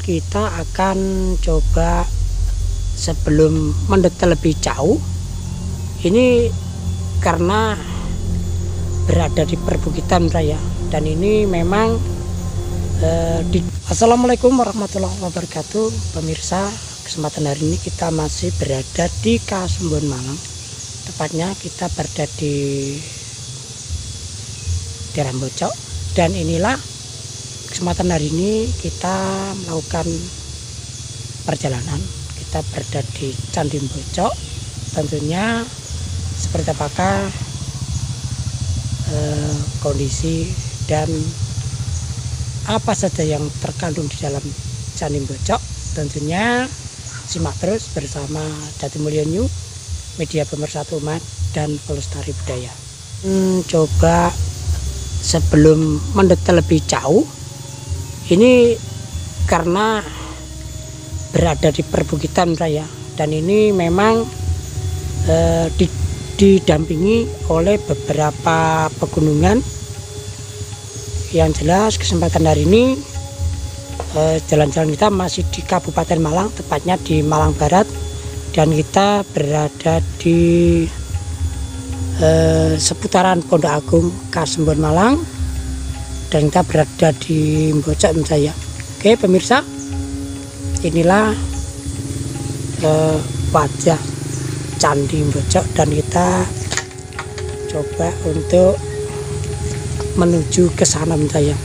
kita akan coba sebelum mendetail lebih jauh. Ini karena berada di perbukitan saya dan ini memang eh, di Assalamualaikum warahmatullahi wabarakatuh. Pemirsa kesempatan hari ini kita masih berada di Kasumbon Malang. Tepatnya kita berada di Daerah Bocok dan inilah kesempatan hari ini kita melakukan perjalanan. Kita berada di Candi Bocok tentunya seperti apakah eh, kondisi dan apa saja yang terkandung di dalam Candi Bocok tentunya simak terus bersama Jatimulyo New media pemersatu umat dan pelestari budaya. Hmm, coba sebelum mendetail lebih jauh ini karena berada di perbukitan saya dan ini memang eh, di, didampingi oleh beberapa pegunungan. Yang jelas kesempatan hari ini eh, jalan-jalan kita masih di Kabupaten Malang tepatnya di Malang Barat. Dan kita berada di eh, seputaran Pondok Agung Kasembon Malang dan kita berada di Bocok saya oke pemirsa. Inilah eh, wajah Candi Bocok dan kita coba untuk menuju ke sana saya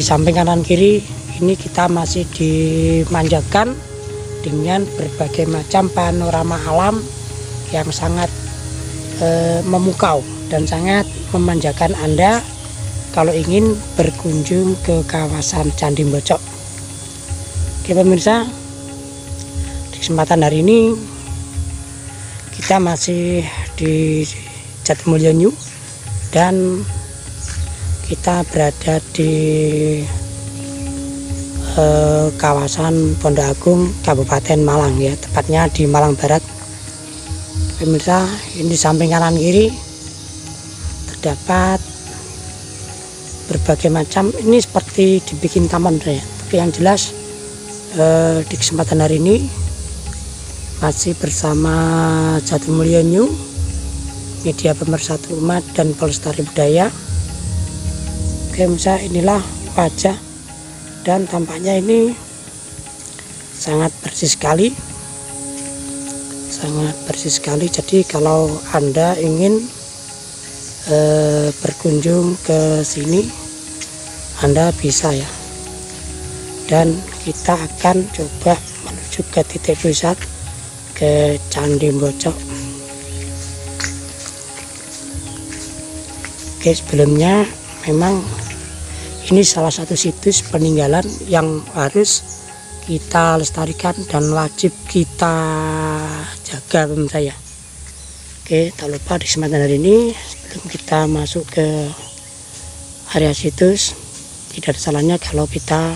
di samping kanan kiri ini kita masih dimanjakan dengan berbagai macam panorama alam yang sangat e, memukau dan sangat memanjakan Anda kalau ingin berkunjung ke kawasan Candi Bocok. Oke pemirsa, di kesempatan hari ini kita masih di Jatimulyo New dan kita berada di eh, kawasan Pondok Agung Kabupaten Malang ya tepatnya di Malang Barat pemirsa ini samping kanan kiri terdapat berbagai macam. Ini seperti dibikin taman ya tapi yang jelas eh, di kesempatan hari ini masih bersama Jatimulyo New media pemersatu umat dan pelestari budaya. Oke misalnya inilah wajah dan tampaknya ini sangat bersih sekali. Sangat bersih sekali. Jadi kalau anda ingin e, berkunjung ke sini anda bisa ya. Dan kita akan coba menuju ke titik pusat ke Candi Bocok Oke sebelumnya memang ini salah satu situs peninggalan yang harus kita lestarikan dan wajib kita jaga pemirsa ya. Oke tak lupa di kesempatan hari ini kita masuk ke area situs. Tidak ada salahnya kalau kita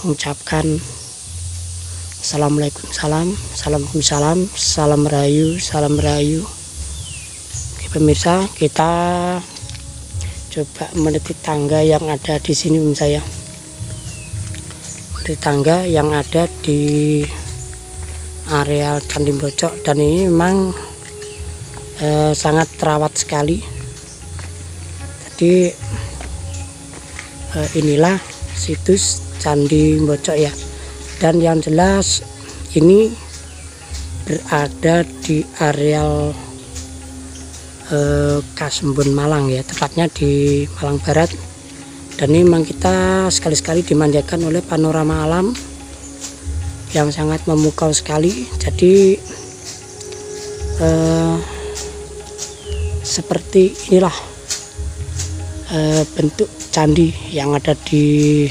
mengucapkan Assalamualaikum salam salam salam salam rayu salam rayu. Oke pemirsa kita coba meniti tangga yang ada di sini saya meniti tangga yang ada di areal Candi Bocok. Dan ini memang eh, sangat terawat sekali. Jadi eh, inilah situs Candi Bocok ya. Dan yang jelas ini berada di areal eh, Kasembun Malang ya tepatnya di Malang Barat. Dan ini memang kita sekali-sekali dimanjakan oleh panorama alam yang sangat memukau sekali. Jadi eh, seperti inilah eh, bentuk candi yang ada di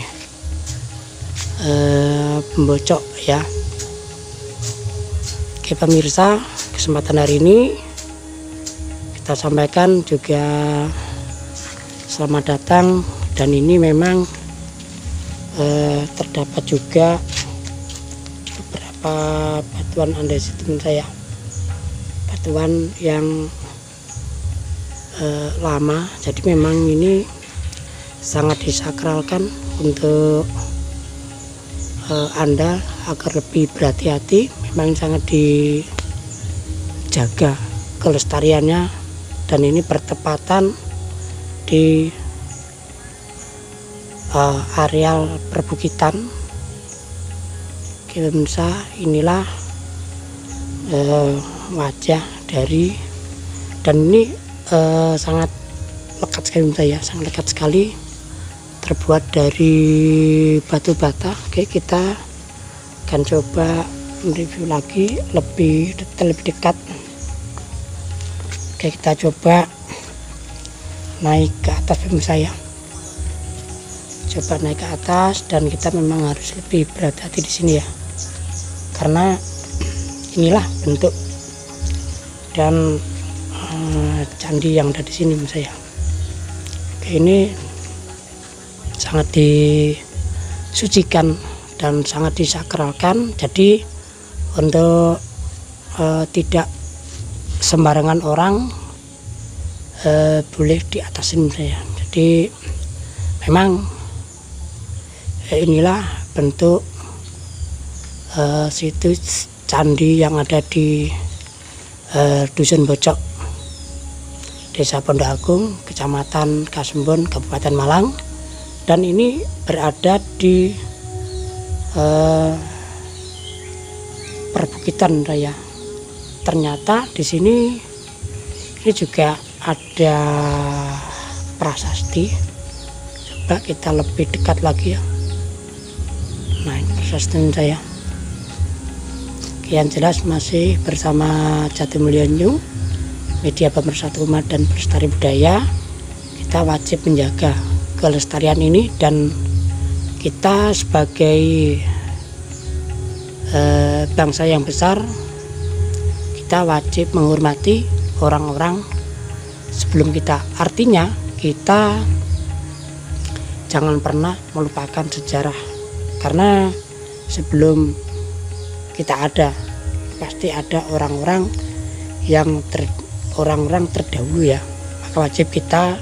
eh, Pembocok ya. Oke pemirsa kesempatan hari ini kita sampaikan juga selamat datang. Dan ini memang eh, terdapat juga beberapa batuan andesit saya batuan yang eh, lama. Jadi memang ini sangat disakralkan untuk uh, Anda agar lebih berhati-hati. Memang sangat dijaga kelestariannya dan ini bertepatan di uh, areal perbukitan pemirsa inilah uh, wajah dari dan ini uh, sangat lekat sekali saya sangat lekat sekali. Terbuat dari batu bata. Oke kita akan coba mereview lagi lebih detail lebih dekat. Oke kita coba naik ke atas pemirsa saya. Coba naik ke atas dan kita memang harus lebih berhati-hati di sini ya. Karena inilah bentuk dan candi yang ada di sini saya oke ini sangat disucikan dan sangat disakralkan. Jadi untuk uh, tidak sembarangan orang uh, boleh di atas ini saya jadi memang uh, inilah bentuk uh, situs candi yang ada di uh, dusun Bocok Desa Pondok Agung Kecamatan Kasembon Kabupaten Malang. Dan ini berada di uh, perbukitan raya. Ternyata di sini ini juga ada prasasti. Coba kita lebih dekat lagi ya. Nah ini prasasti saya. Yang jelas masih bersama Jatimulya New media pemersatu umat dan pelestari budaya kita wajib menjaga kelestarian ini dan kita sebagai eh, bangsa yang besar kita wajib menghormati orang-orang sebelum kita. Artinya kita jangan pernah melupakan sejarah karena sebelum kita ada pasti ada orang-orang yang ter, orang-orang terdahulu ya maka wajib kita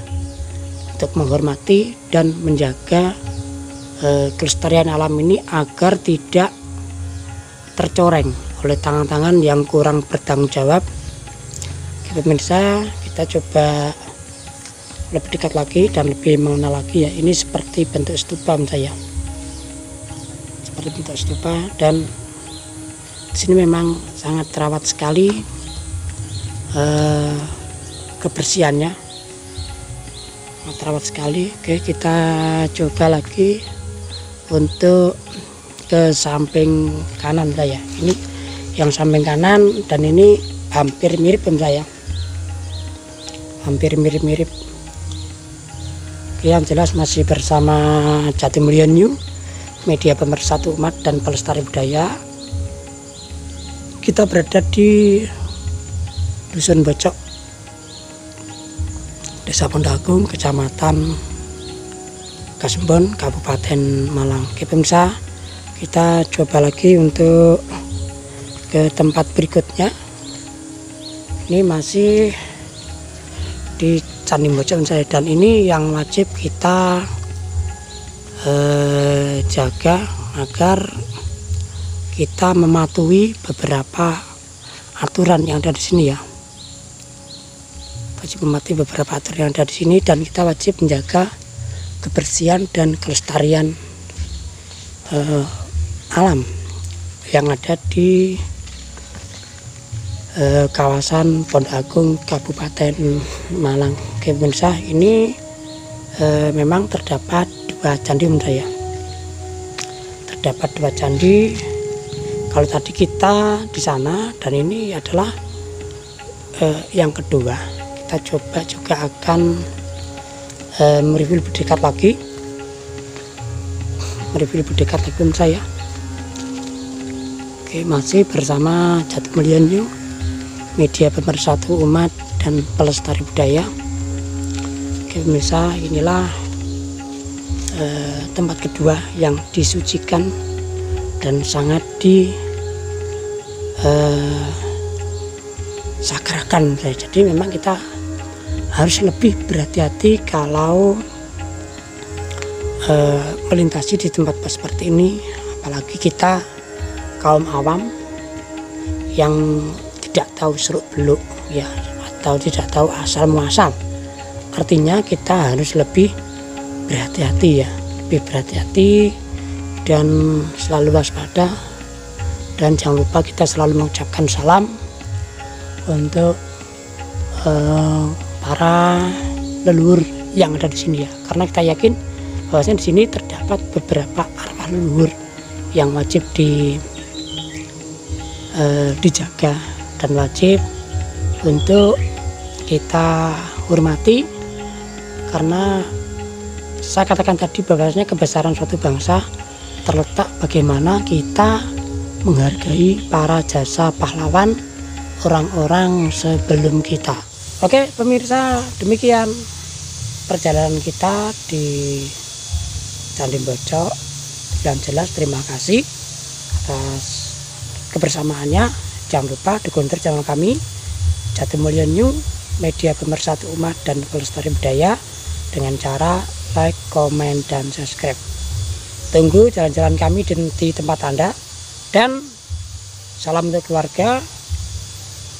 untuk menghormati dan menjaga e, kelestarian alam ini agar tidak tercoreng oleh tangan-tangan yang kurang bertanggung jawab. Pemirsa, kita coba lebih dekat lagi dan lebih mengenal lagi ya. Ini seperti bentuk stupa saya. Seperti bentuk stupa dan sini memang sangat terawat sekali eh, kebersihannya. Terawat sekali. Oke kita coba lagi untuk ke samping kanan saya ini yang samping kanan dan ini hampir mirip pun saya hampir mirip-mirip. Yang jelas masih bersama Jatimulya New media pemersatu umat dan pelestari budaya. Kita berada di Dusun Bocok Desa Pondagung, Kecamatan Kasembon, Kabupaten Malang. Oke kita coba lagi untuk ke tempat berikutnya. Ini masih di Candi Bocok saya dan ini yang wajib kita eh, jaga agar kita mematuhi beberapa aturan yang ada di sini ya wajib mematuhi beberapa aturan yang ada di sini dan kita wajib menjaga kebersihan dan kelestarian uh, alam yang ada di uh, kawasan Pondok Agung Kabupaten Malang. Pemirsa ini uh, memang terdapat dua candi menurut saya. Terdapat dua candi. Kalau tadi kita di sana dan ini adalah uh, yang kedua kita coba juga akan uh, mereview lebih dekat lagi. Mereview lebih dekat lagi pun saya. Oke masih bersama Jatimulya New media pemersatu umat dan pelestari budaya. Oke pemirsa inilah uh, tempat kedua yang disucikan dan sangat di uh, sakrakan jadi memang kita harus lebih berhati-hati kalau uh, melintasi di tempat seperti ini. Apalagi kita kaum awam yang tidak tahu seruk beluk ya atau tidak tahu asal muasal. Artinya kita harus lebih berhati-hati ya. Lebih berhati-hati dan selalu waspada. Dan jangan lupa kita selalu mengucapkan salam untuk uh, para leluhur yang ada di sini ya karena kita yakin bahwasanya di sini terdapat beberapa arwah leluhur yang wajib di uh, dijaga dan wajib untuk kita hormati karena saya katakan tadi bahwasanya kebesaran suatu bangsa terletak bagaimana kita menghargai para jasa pahlawan orang-orang sebelum kita. Oke, pemirsa, demikian perjalanan kita di Candi Bocok. Yang jelas terima kasih atas kebersamaannya. Jangan lupa dukung channel kami Jatimulyo New, media pemersatu umat dan pelestari budaya dengan cara like, komen, dan subscribe. Tunggu jalan-jalan kami di tempat Anda. Dan salam untuk keluarga.